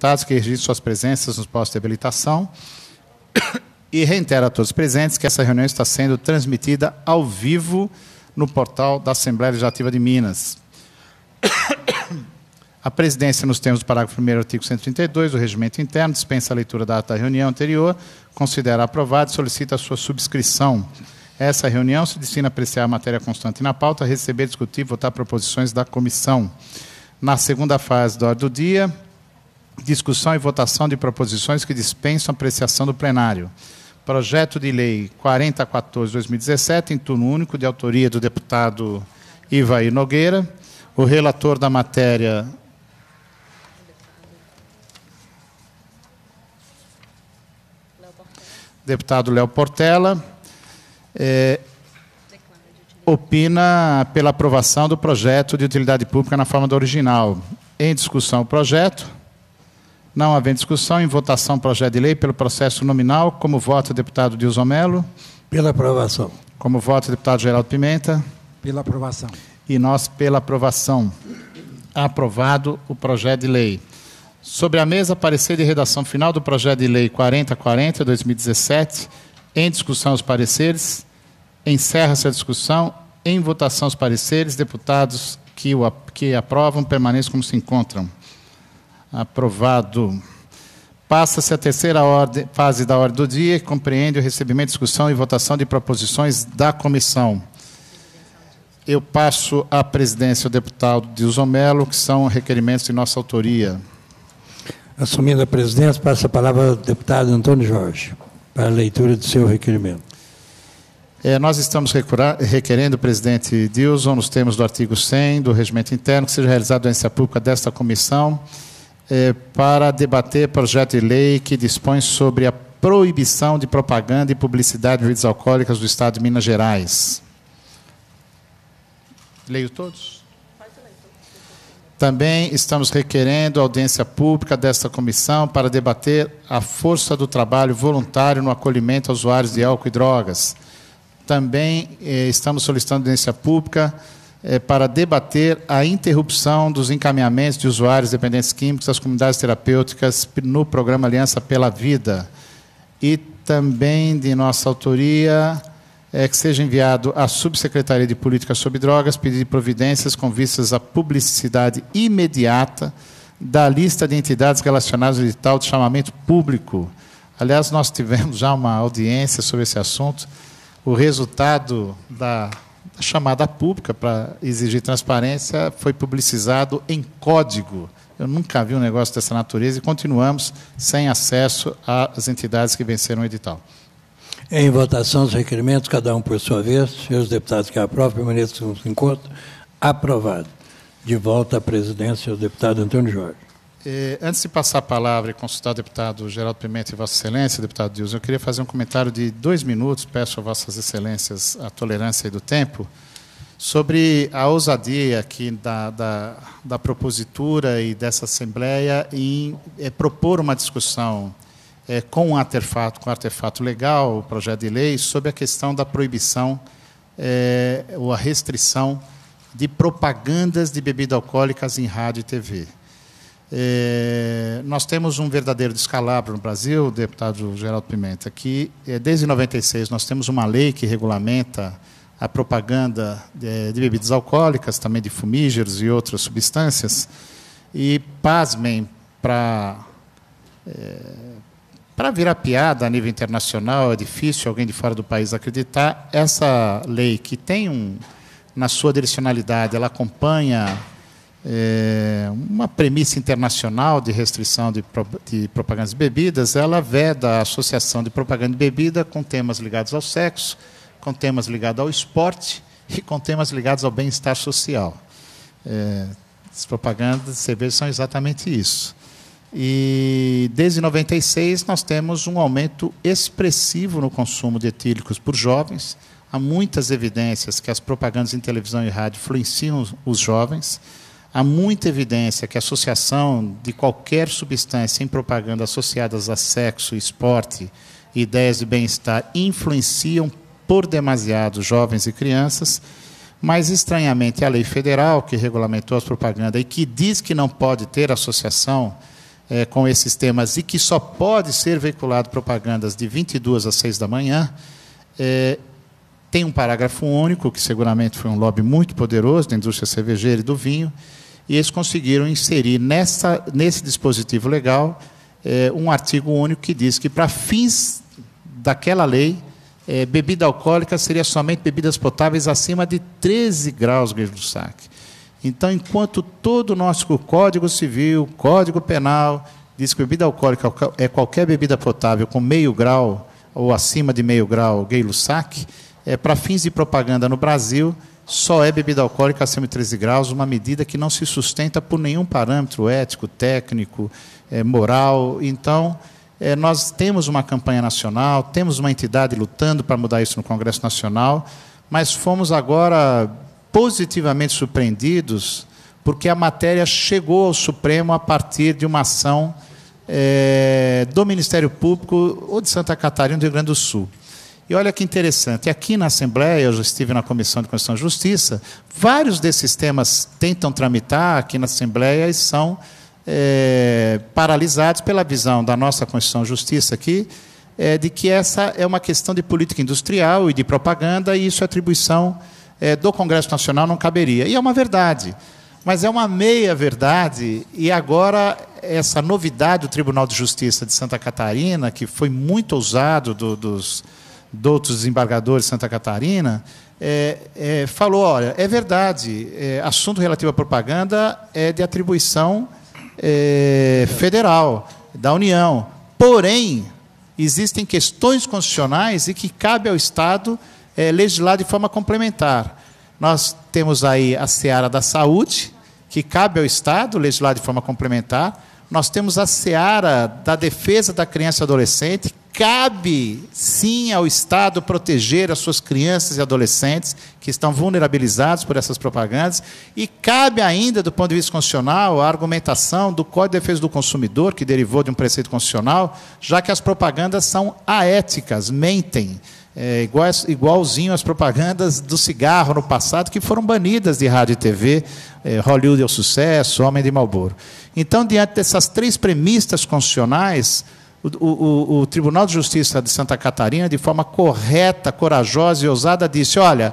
deputados que registram suas presenças nos postos de habilitação e reitero a todos os presentes que essa reunião está sendo transmitida ao vivo no portal da Assembleia Legislativa de Minas. A presidência, nos termos do parágrafo 1 artigo 132 do Regimento Interno, dispensa a leitura da ata da reunião anterior, considera aprovada e solicita a sua subscrição. Essa reunião se destina a apreciar a matéria constante na pauta, receber, discutir e votar proposições da comissão. Na segunda fase da ordem do dia, discussão e votação de proposições que dispensam apreciação do plenário. Projeto de Lei 4014-2017, em turno único, de autoria do deputado Ivaí Nogueira. O relator da matéria. Deputado Léo Portela. É, opina pela aprovação do projeto de utilidade pública na forma do original. Em discussão o projeto. Não havendo discussão, em votação projeto de lei pelo processo nominal. Como voto, deputado Dilson Melo. Pela aprovação. Como voto, deputado Geraldo Pimenta. Pela aprovação. E nós pela aprovação. Aprovado o projeto de lei. Sobre a mesa, parecer de redação final do projeto de lei 4040, 2017. Em discussão os pareceres. Encerra-se a discussão. Em votação os pareceres. Deputados que, o, que aprovam permaneçam como se encontram. Aprovado. Passa-se a terceira ordem, fase da ordem do dia, que compreende o recebimento, discussão e votação de proposições da comissão. Eu passo a presidência ao deputado Dilson Melo, que são requerimentos de nossa autoria. Assumindo a presidência, passa a palavra ao deputado Antônio Jorge, para a leitura do seu requerimento. É, nós estamos requerendo, presidente Dilson, nos termos do artigo 100 do Regimento Interno, que seja realizada a audiência pública desta comissão é, para debater projeto de lei que dispõe sobre a proibição de propaganda e publicidade de bebidas alcoólicas do Estado de Minas Gerais. Leio todos? Também estamos requerendo audiência pública desta comissão para debater a força do trabalho voluntário no acolhimento a usuários de álcool e drogas. Também eh, estamos solicitando audiência pública é, para debater a interrupção dos encaminhamentos de usuários dependentes químicos às comunidades terapêuticas no programa Aliança pela Vida. E também de nossa autoria é, que seja enviado à Subsecretaria de Política sobre Drogas pedido de providências com vistas à publicidade imediata da lista de entidades relacionadas ao edital de chamamento público. Aliás, nós tivemos já uma audiência sobre esse assunto. O resultado da chamada pública para exigir transparência foi publicizado em código. Eu nunca vi um negócio dessa natureza e continuamos sem acesso às entidades que venceram o edital. Em votação, os requerimentos, cada um por sua vez. Senhores deputados que aprovam, permaneçam no encontro. Aprovado. De volta à presidência, o deputado Antônio Jorge. Eh, antes de passar a palavra e consultar o deputado Geraldo Pimenta e Vossa Excelência, deputado Dilson, eu queria fazer um comentário de dois minutos, peço a Vossas Excelências a tolerância do tempo, sobre a ousadia aqui da, da, da propositura e dessa Assembleia em é, propor uma discussão é, com um artefato, com um artefato legal, o projeto de lei, sobre a questão da proibição é, ou a restrição de propagandas de bebidas alcoólicas em rádio e TV. É, nós temos um verdadeiro descalabro no Brasil, deputado Geraldo Pimenta, que é, desde 96 nós temos uma lei que regulamenta a propaganda de, de bebidas alcoólicas, também de fumígeros e outras substâncias, e pasmem para é, para virar piada a nível internacional, é difícil alguém de fora do país acreditar, essa lei que tem um, na sua direcionalidade, ela acompanha é, uma premissa internacional de restrição de, de propaganda de bebidas, ela veda a associação de propaganda de bebida com temas ligados ao sexo, com temas ligados ao esporte e com temas ligados ao bem-estar social. É, as propagandas de cerveja são exatamente isso. E desde 96 nós temos um aumento expressivo no consumo de etílicos por jovens. Há muitas evidências que as propagandas em televisão e rádio influenciam os jovens. Há muita evidência que a associação de qualquer substância em propaganda associadas a sexo, esporte ideias de bem-estar influenciam por demasiado jovens e crianças, mas estranhamente a lei federal que regulamentou as propagandas e que diz que não pode ter associação é, com esses temas e que só pode ser veiculado propagandas de 22 às 6 da manhã, é, tem um parágrafo único, que seguramente foi um lobby muito poderoso da indústria cervejeira e do vinho, e eles conseguiram inserir nessa, nesse dispositivo legal é, um artigo único que diz que, para fins daquela lei, é, bebida alcoólica seria somente bebidas potáveis acima de 13 graus de saque. Então, enquanto todo o nosso Código Civil, Código Penal, diz que bebida alcoólica é qualquer bebida potável com meio grau ou acima de meio grau gay saque, é, para fins de propaganda no Brasil, só é bebida alcoólica acima de 13 graus, uma medida que não se sustenta por nenhum parâmetro ético, técnico, é, moral. Então, é, nós temos uma campanha nacional, temos uma entidade lutando para mudar isso no Congresso Nacional, mas fomos agora positivamente surpreendidos porque a matéria chegou ao Supremo a partir de uma ação é, do Ministério Público ou de Santa Catarina, do Rio Grande do Sul. E olha que interessante, aqui na Assembleia, eu já estive na Comissão de Constituição e Justiça, vários desses temas tentam tramitar aqui na Assembleia e são é, paralisados pela visão da nossa Constituição e Justiça aqui, é, de que essa é uma questão de política industrial e de propaganda, e isso é atribuição é, do Congresso Nacional, não caberia. E é uma verdade, mas é uma meia-verdade, e agora essa novidade do Tribunal de Justiça de Santa Catarina, que foi muito ousado do, dos, dos outros desembargadores de Santa Catarina, é, é, falou: olha, é verdade, é, assunto relativo à propaganda é de atribuição é, federal, da União. Porém, existem questões constitucionais e que cabe ao Estado é, legislar de forma complementar. Nós temos aí a seara da saúde, que cabe ao Estado legislar de forma complementar. Nós temos a seara da defesa da criança e adolescente, cabe sim ao Estado proteger as suas crianças e adolescentes que estão vulnerabilizados por essas propagandas, e cabe ainda, do ponto de vista constitucional, a argumentação do Código de Defesa do Consumidor, que derivou de um preceito constitucional, já que as propagandas são aéticas, mentem. É, igual, igualzinho às propagandas do cigarro no passado, que foram banidas de rádio e TV, é, Hollywood é o sucesso, Homem de Malboro. Então, diante dessas três premissas constitucionais, o, o, o, Tribunal de Justiça de Santa Catarina, de forma correta, corajosa e ousada, disse: olha,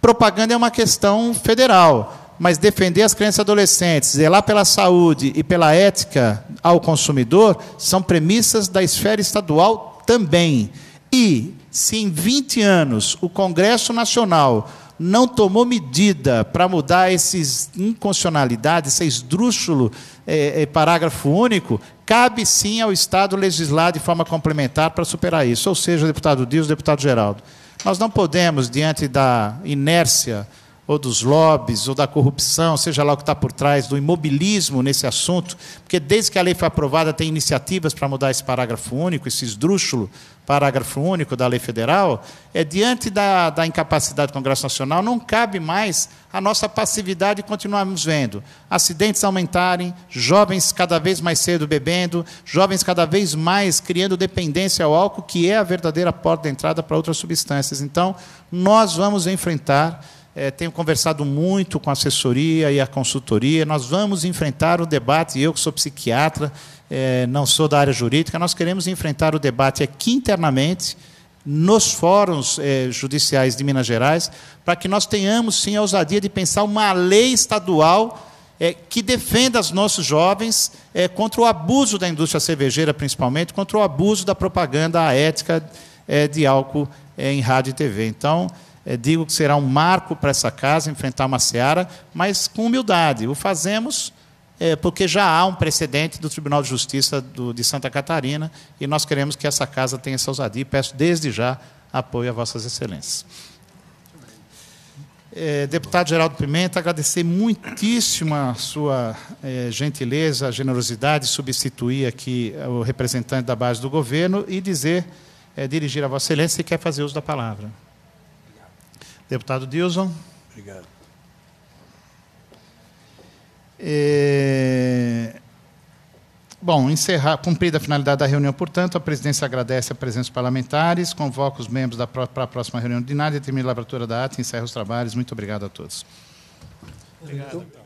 propaganda é uma questão federal, mas defender as crianças e adolescentes, zelar pela saúde e pela ética ao consumidor, são premissas da esfera estadual também. E se em 20 anos o Congresso Nacional não tomou medida para mudar esses inconstitucionalidades, esse esdrúxulo é, é, parágrafo único, cabe sim ao Estado legislar de forma complementar para superar isso. Ou seja, o deputado Dias, o deputado Geraldo. Nós não podemos, diante da inércia ou dos lobbies, ou da corrupção, seja lá o que está por trás, do imobilismo nesse assunto, porque desde que a lei foi aprovada tem iniciativas para mudar esse parágrafo único, esse esdrúxulo parágrafo único da lei federal, é diante da, da incapacidade do Congresso Nacional, não cabe mais a nossa passividade continuarmos vendo acidentes aumentarem, jovens cada vez mais cedo bebendo, jovens cada vez mais criando dependência ao álcool, que é a verdadeira porta de entrada para outras substâncias. Então, nós vamos enfrentar é, tenho conversado muito com a assessoria e a consultoria. Nós vamos enfrentar o debate, eu que sou psiquiatra, é, não sou da área jurídica, nós queremos enfrentar o debate aqui internamente, nos fóruns é, judiciais de Minas Gerais, para que nós tenhamos, sim, a ousadia de pensar uma lei estadual é, que defenda os nossos jovens é, contra o abuso da indústria cervejeira, principalmente, contra o abuso da propaganda ética é, de álcool em rádio e TV. Então, é, digo que será um marco para essa casa enfrentar uma seara, mas com humildade. O fazemos é, porque já há um precedente do Tribunal de Justiça do, de Santa Catarina e nós queremos que essa casa tenha essa ousadia e peço desde já apoio a Vossas Excelências. É, deputado Geraldo Pimenta, agradecer muitíssimo a sua é, gentileza, generosidade, substituir aqui o representante da base do governo e dizer, é, dirigir a Vossa Excelência se quer fazer uso da palavra. Deputado Dilson. Obrigado. É... Bom, encerrar, cumprida a finalidade da reunião, portanto, a presidência agradece a presença dos parlamentares, convoca os membros da, para a próxima reunião ordinária, determina a laboratória da ata e encerra os trabalhos. Muito obrigado a todos. Obrigado.